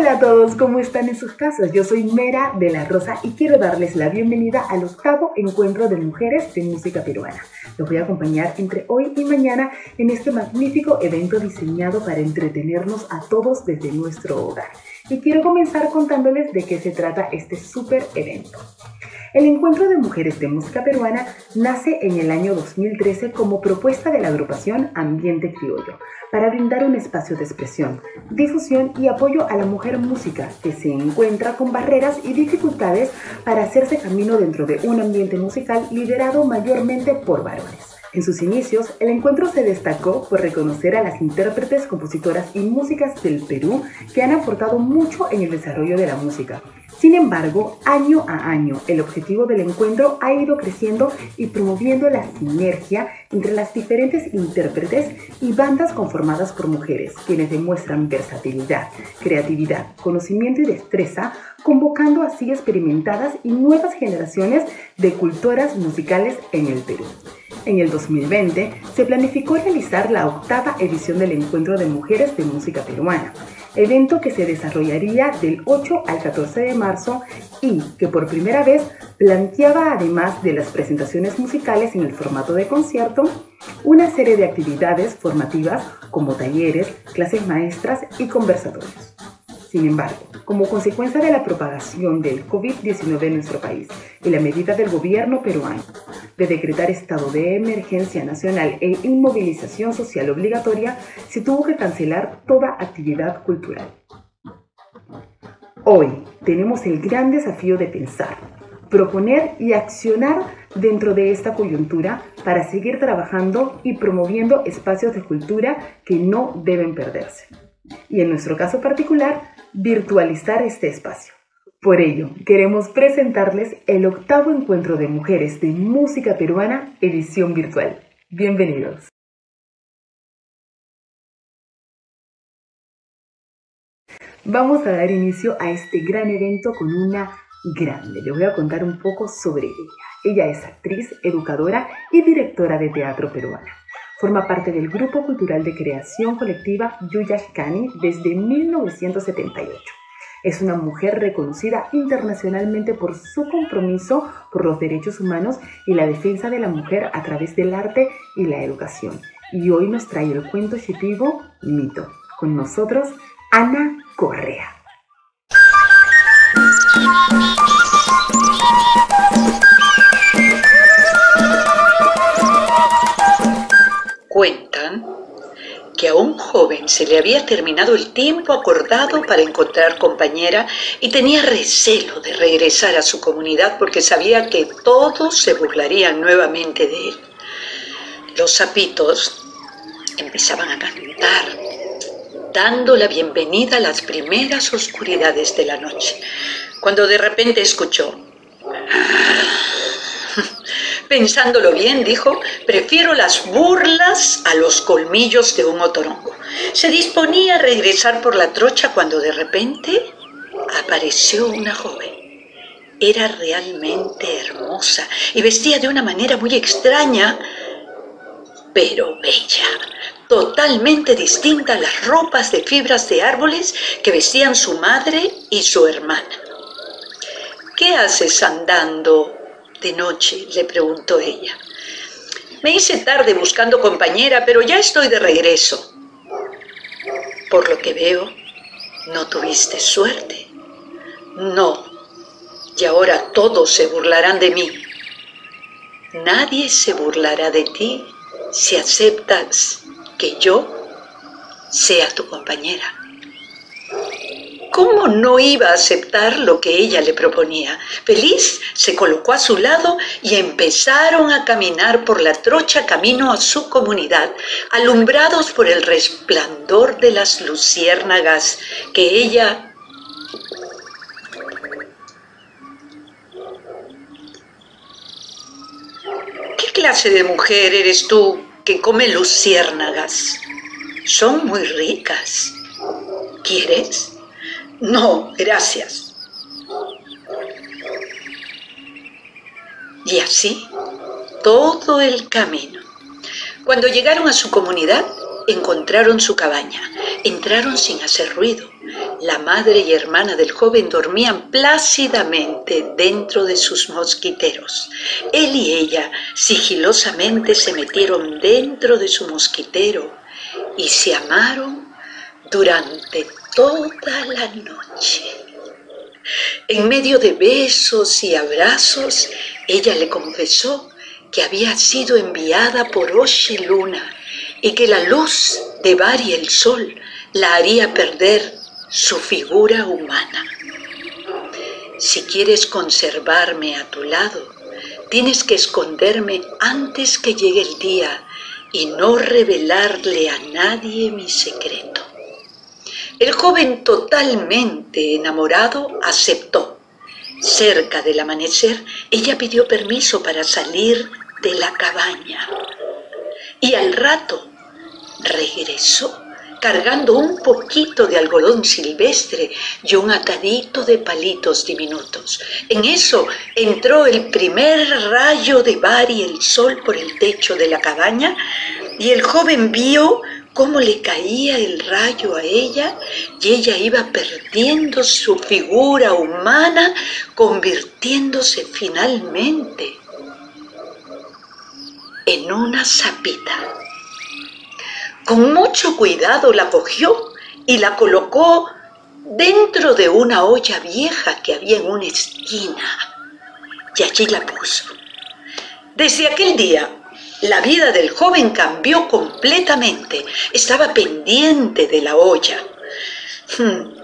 Hola a todos, ¿cómo están en sus casas? Yo soy Mera de la Rosa y quiero darles la bienvenida al octavo encuentro de mujeres de música peruana. Los voy a acompañar entre hoy y mañana en este magnífico evento diseñado para entretenernos a todos desde nuestro hogar. Y quiero comenzar contándoles de qué se trata este súper evento. El Encuentro de Mujeres de Música Peruana nace en el año 2013 como propuesta de la agrupación Ambiente Criollo para brindar un espacio de expresión, difusión y apoyo a la mujer música que se encuentra con barreras y dificultades para hacerse camino dentro de un ambiente musical liderado mayormente por varones. En sus inicios, el encuentro se destacó por reconocer a las intérpretes, compositoras y músicas del Perú que han aportado mucho en el desarrollo de la música. Sin embargo, año a año, el objetivo del encuentro ha ido creciendo y promoviendo la sinergia entre las diferentes intérpretes y bandas conformadas por mujeres, quienes demuestran versatilidad, creatividad, conocimiento y destreza, convocando así experimentadas y nuevas generaciones de cultoras musicales en el Perú. En el 2020 se planificó realizar la octava edición del Encuentro de Mujeres de Música Peruana, evento que se desarrollaría del 8 al 14 de marzo y que por primera vez planteaba, además de las presentaciones musicales en el formato de concierto, una serie de actividades formativas como talleres, clases maestras y conversatorios. Sin embargo, como consecuencia de la propagación del COVID-19 en nuestro país y la medida del gobierno peruano de decretar estado de emergencia nacional e inmovilización social obligatoria, se tuvo que cancelar toda actividad cultural. Hoy tenemos el gran desafío de pensar, proponer y accionar dentro de esta coyuntura para seguir trabajando y promoviendo espacios de cultura que no deben perderse. Y en nuestro caso particular, virtualizar este espacio. Por ello, queremos presentarles el octavo encuentro de mujeres de música peruana edición virtual. Bienvenidos. Vamos a dar inicio a este gran evento con una grande. Le voy a contar un poco sobre ella. Ella es actriz, educadora y directora de teatro peruana. Forma parte del Grupo Cultural de Creación Colectiva Yuya Hikani desde 1978. Es una mujer reconocida internacionalmente por su compromiso por los derechos humanos y la defensa de la mujer a través del arte y la educación. Y hoy nos trae el cuento chitivo Mito. Con nosotros, Ana Correa. Cuentan que a un joven se le había terminado el tiempo acordado para encontrar compañera y tenía recelo de regresar a su comunidad porque sabía que todos se burlarían nuevamente de él. Los sapitos empezaban a cantar, dando la bienvenida a las primeras oscuridades de la noche, cuando de repente escuchó Pensándolo bien, dijo, prefiero las burlas a los colmillos de un otorongo. Se disponía a regresar por la trocha cuando de repente apareció una joven. Era realmente hermosa y vestía de una manera muy extraña, pero bella, totalmente distinta a las ropas de fibras de árboles que vestían su madre y su hermana. ¿Qué haces andando de noche? le preguntó ella. Me hice tarde buscando compañera, pero ya estoy de regreso. Por lo que veo, no tuviste suerte. No, y ahora todos se burlarán de mí. Nadie se burlará de ti si aceptas que yo sea tu compañera. ¿Cómo no iba a aceptar lo que ella le proponía? Feliz se colocó a su lado y empezaron a caminar por la trocha camino a su comunidad, alumbrados por el resplandor de las luciérnagas que ella ¿Qué clase de mujer eres tú que come luciérnagas? Son muy ricas. ¿Quieres? No, gracias. Y así, todo el camino. Cuando llegaron a su comunidad, encontraron su cabaña. Entraron sin hacer ruido. La madre y hermana del joven dormían plácidamente dentro de sus mosquiteros. Él y ella sigilosamente se metieron dentro de su mosquitero y se amaron durante toda la noche. En medio de besos y abrazos, ella le confesó que había sido enviada por Oshi Luna y que la luz de Bari el sol la haría perder su figura humana. Si quieres conservarme a tu lado, tienes que esconderme antes que llegue el día y no revelarle a nadie mi secreto. El joven totalmente enamorado aceptó. Cerca del amanecer, ella pidió permiso para salir de la cabaña y al rato regresó cargando un poquito de algodón silvestre y un atadito de palitos diminutos. En eso entró el primer rayo de Bari el sol por el techo de la cabaña y el joven vio cómo le caía el rayo a ella y ella iba perdiendo su figura humana, convirtiéndose finalmente en una sapita. Con mucho cuidado la cogió y la colocó dentro de una olla vieja que había en una esquina. Y allí la puso. Desde aquel día, la vida del joven cambió completamente. Estaba pendiente de la olla. Hmm.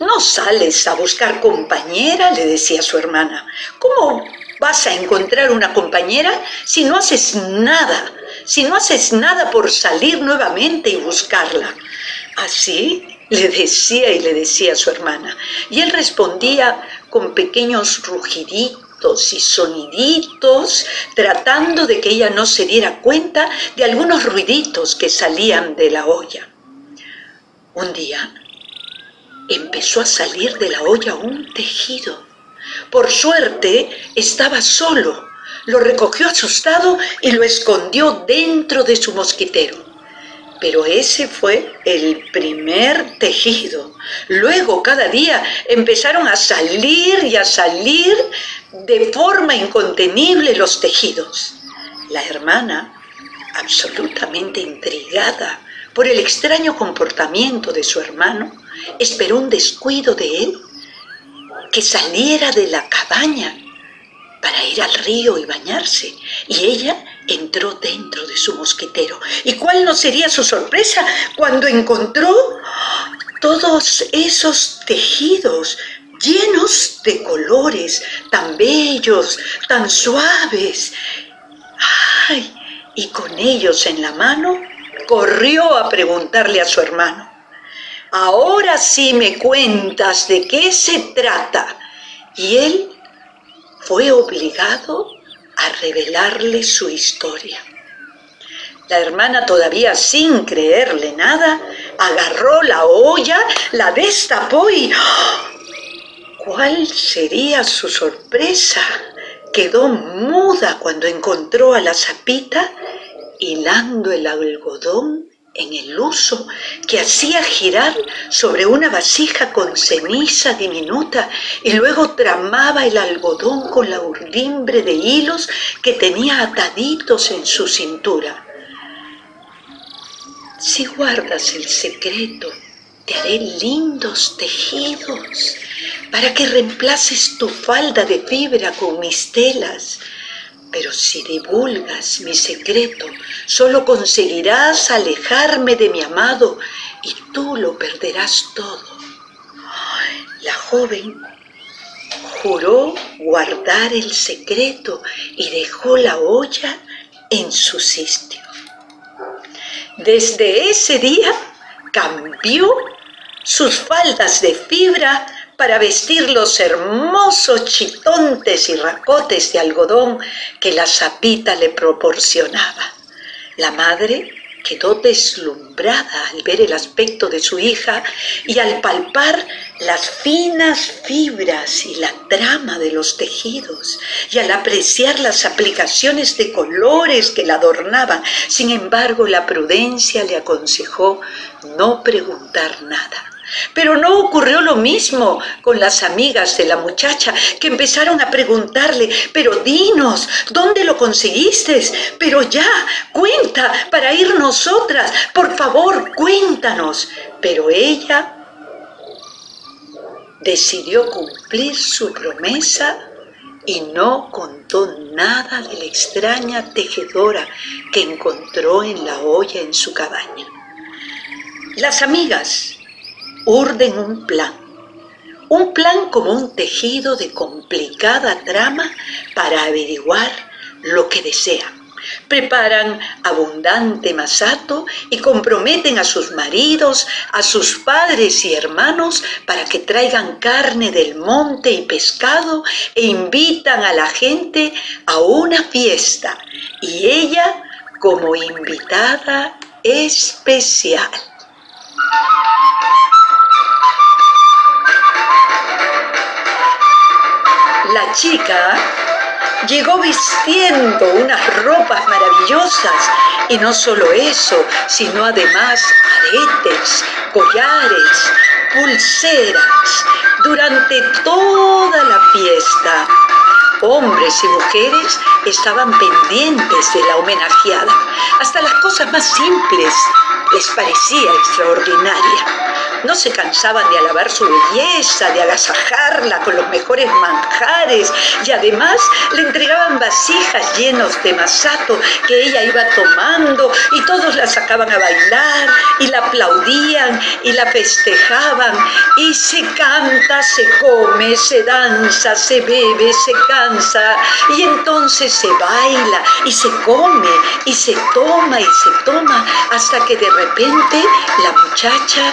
No sales a buscar compañera, le decía su hermana. ¿Cómo vas a encontrar una compañera si no haces nada? si no haces nada por salir nuevamente y buscarla? Así le decía y le decía su hermana. Y él respondía con pequeños rugiditos y soniditos, tratando de que ella no se diera cuenta de algunos ruiditos que salían de la olla. Un día empezó a salir de la olla un tejido. Por suerte estaba solo lo recogió asustado y lo escondió dentro de su mosquitero. Pero ese fue el primer tejido. Luego, cada día, empezaron a salir y a salir de forma incontenible los tejidos. La hermana, absolutamente intrigada por el extraño comportamiento de su hermano, esperó un descuido de él, que saliera de la cabaña para ir al río y bañarse, y ella entró dentro de su mosquitero. ¿Y cuál no sería su sorpresa cuando encontró todos esos tejidos llenos de colores tan bellos, tan suaves? ¡Ay! Y con ellos en la mano, corrió a preguntarle a su hermano. Ahora sí me cuentas de qué se trata. Y él fue obligado a revelarle su historia. La hermana, todavía sin creerle nada, agarró la olla, la destapó y... ¡oh! ¿Cuál sería su sorpresa? Quedó muda cuando encontró a la sapita hilando el algodón en el uso que hacía girar sobre una vasija con ceniza diminuta y luego tramaba el algodón con la urdimbre de hilos que tenía ataditos en su cintura. Si guardas el secreto, te haré lindos tejidos para que reemplaces tu falda de fibra con mis telas pero si divulgas mi secreto, solo conseguirás alejarme de mi amado y tú lo perderás todo. La joven juró guardar el secreto y dejó la olla en su sitio. Desde ese día cambió sus faldas de fibra para vestir los hermosos chitontes y racotes de algodón que la sapita le proporcionaba. La madre quedó deslumbrada al ver el aspecto de su hija y al palpar las finas fibras y la trama de los tejidos y al apreciar las aplicaciones de colores que la adornaban. Sin embargo, la prudencia le aconsejó no preguntar nada Pero no ocurrió lo mismo con las amigas de la muchacha que empezaron a preguntarle, pero dinos, ¿dónde lo conseguiste? Pero ya, cuenta para ir nosotras, por favor, cuéntanos. Pero ella decidió cumplir su promesa y no contó nada de la extraña tejedora que encontró en la olla en su cabaña. Las amigas urden un plan, un plan como un tejido de complicada trama para averiguar lo que desean. Preparan abundante masato y comprometen a sus maridos, a sus padres y hermanos para que traigan carne del monte y pescado e invitan a la gente a una fiesta y ella como invitada especial. La chica llegó vistiendo unas ropas maravillosas y no solo eso, sino además aretes, collares, pulseras durante toda la fiesta. Hombres y mujeres estaban pendientes de la homenajeada. Hasta las cosas más simples les parecía extraordinaria. No se cansaban de alabar su belleza, de agasajarla con los mejores manjares y además le entregaban vasijas llenos de masato que ella iba tomando y todos la sacaban a bailar y la aplaudían y la festejaban y se canta, se come, se danza, se bebe, se cansa y entonces se baila y se come y se toma y se toma hasta que de repente la muchacha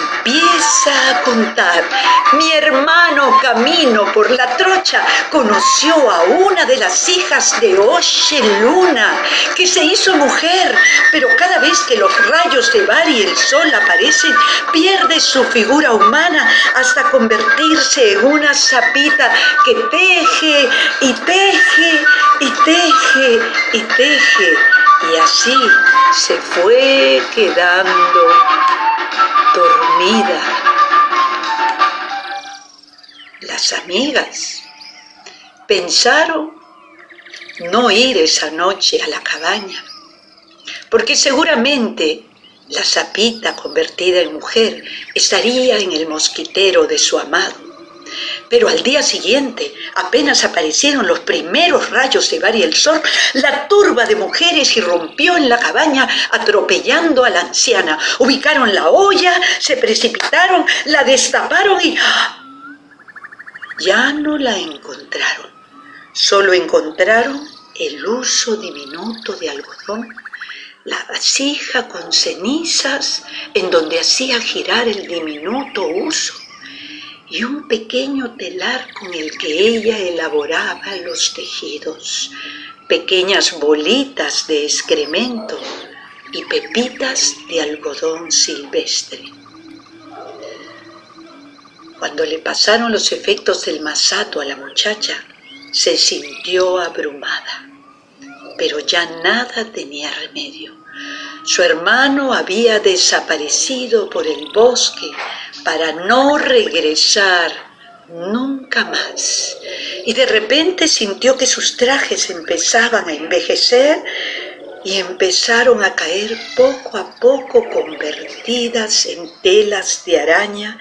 empieza a contar. Mi hermano camino por la trocha conoció a una de las hijas de Oche Luna, que se hizo mujer, pero cada vez que los rayos de Bar y el sol aparecen, pierde su figura humana hasta convertirse en una sapita que teje y teje y teje y teje. Y así se fue quedando dormida. Las amigas pensaron no ir esa noche a la cabaña, porque seguramente la sapita convertida en mujer estaría en el mosquitero de su amado. Pero al día siguiente, apenas aparecieron los primeros rayos de Bar y el sol, la turba de mujeres irrumpió en la cabaña atropellando a la anciana. Ubicaron la olla, se precipitaron, la destaparon y ya no la encontraron. Solo encontraron el uso diminuto de algodón, la vasija con cenizas en donde hacía girar el diminuto uso y un pequeño telar con el que ella elaboraba los tejidos, pequeñas bolitas de excremento y pepitas de algodón silvestre. Cuando le pasaron los efectos del masato a la muchacha, se sintió abrumada, pero ya nada tenía remedio. Su hermano había desaparecido por el bosque para no regresar nunca más. Y de repente sintió que sus trajes empezaban a envejecer y empezaron a caer poco a poco convertidas en telas de araña,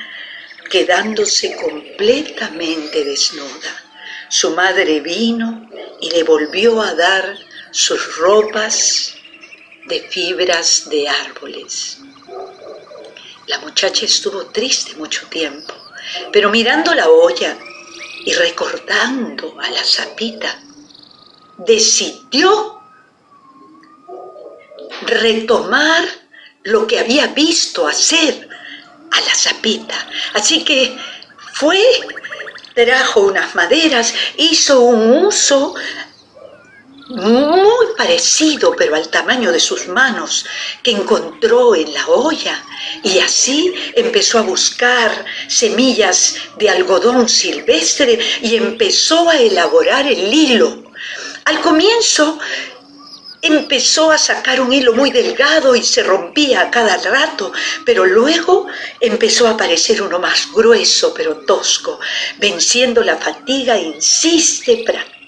quedándose completamente desnuda. Su madre vino y le volvió a dar sus ropas de fibras de árboles. La muchacha estuvo triste mucho tiempo, pero mirando la olla y recordando a la sapita, decidió retomar lo que había visto hacer a la sapita. Así que fue, trajo unas maderas, hizo un uso muy parecido, pero al tamaño de sus manos, que encontró en la olla, y así empezó a buscar semillas de algodón silvestre y empezó a elaborar el hilo. Al comienzo empezó a sacar un hilo muy delgado y se rompía a cada rato, pero luego empezó a aparecer uno más grueso pero tosco. Venciendo la fatiga, insiste, practica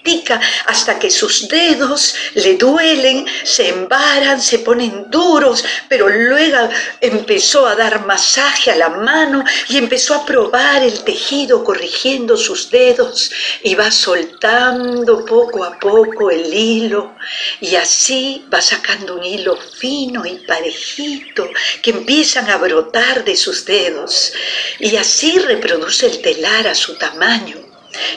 hasta que sus dedos le duelen, se embaran, se ponen duros, pero luego empezó a dar masaje a la mano y empezó a probar el tejido corrigiendo sus dedos y va soltando poco a poco el hilo y así va sacando un hilo fino y parejito que empiezan a brotar de sus dedos y así reproduce el telar a su tamaño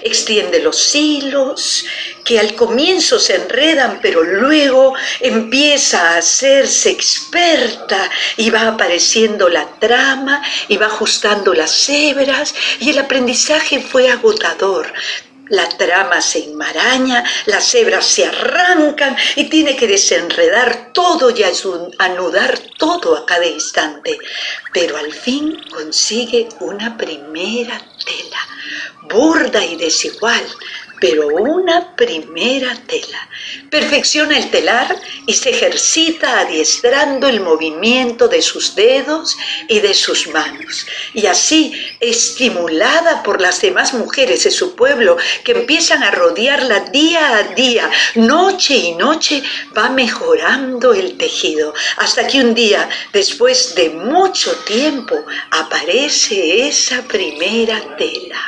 extiende los hilos, que al comienzo se enredan, pero luego empieza a hacerse experta y va apareciendo la trama y va ajustando las hebras y el aprendizaje fue agotador. La trama se enmaraña, las hebras se arrancan y tiene que desenredar todo y anudar todo a cada instante. Pero al fin consigue una primera tela, burda y desigual, pero una primera tela. Perfecciona el telar y se ejercita adiestrando el movimiento de sus dedos y de sus manos. Y así, estimulada por las demás mujeres de su pueblo que empiezan a rodearla día a día, noche y noche, va mejorando el tejido. Hasta que un día, después de mucho tiempo, aparece esa primera tela.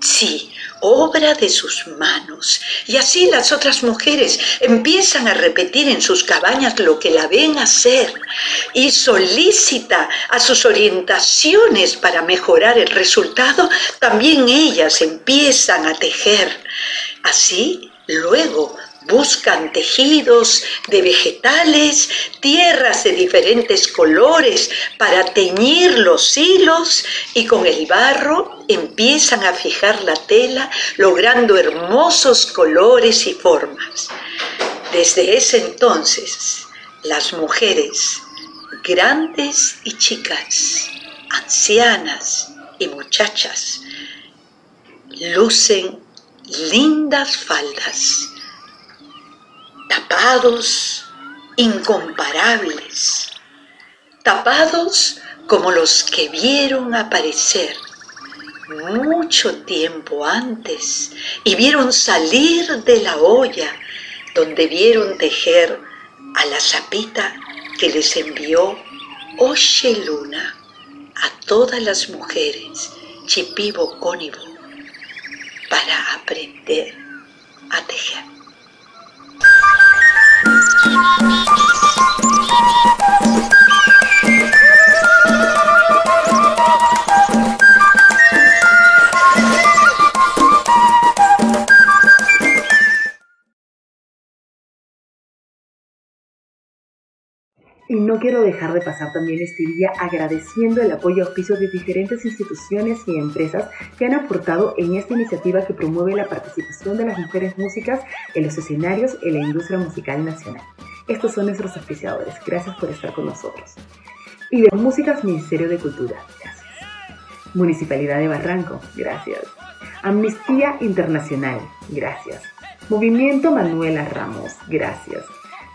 Sí, obra de sus manos. Y así las otras mujeres empiezan a repetir en sus cabañas lo que la ven hacer y solicita a sus orientaciones para mejorar el resultado, también ellas empiezan a tejer. Así, luego Buscan tejidos de vegetales, tierras de diferentes colores para teñir los hilos y con el barro empiezan a fijar la tela logrando hermosos colores y formas. Desde ese entonces, las mujeres, grandes y chicas, ancianas y muchachas, lucen lindas faldas tapados, incomparables, tapados como los que vieron aparecer mucho tiempo antes y vieron salir de la olla donde vieron tejer a la sapita que les envió Oche Luna a todas las mujeres chipivo cónivo para aprender a tejer. Thank you. Y no quiero dejar de pasar también este día agradeciendo el apoyo y auspicio de diferentes instituciones y empresas que han aportado en esta iniciativa que promueve la participación de las mujeres músicas en los escenarios en la industria musical nacional. Estos son nuestros auspiciadores. Gracias por estar con nosotros. Y de Músicas Ministerio de Cultura. Gracias. Municipalidad de Barranco. Gracias. Amnistía Internacional. Gracias. Movimiento Manuela Ramos. Gracias.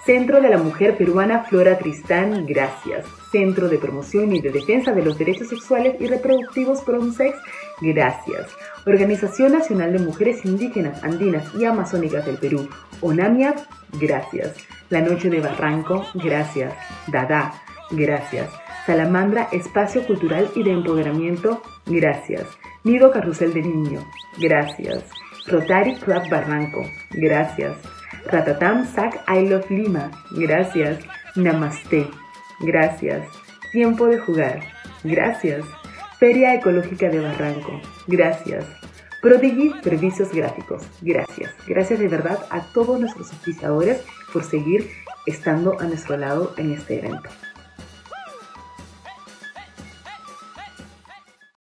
Centro de la Mujer Peruana Flora Tristán, gracias. Centro de Promoción y de Defensa de los Derechos Sexuales y Reproductivos PROMSEX, gracias. Organización Nacional de Mujeres Indígenas, Andinas y Amazónicas del Perú, ONAMIA, gracias. La Noche de Barranco, gracias. Dada, gracias. Salamandra, Espacio Cultural y de Empoderamiento, gracias. Nido Carrusel de Niño, gracias. Rotary Club Barranco, gracias. Ratatam Sak I Love Lima. Gracias. Namaste. Gracias. Tiempo de jugar. Gracias. Feria Ecológica de Barranco. Gracias. Prodigy Servicios Gráficos. Gracias. Gracias de verdad a todos nuestros oficiadores por seguir estando a nuestro lado en este evento.